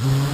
hmm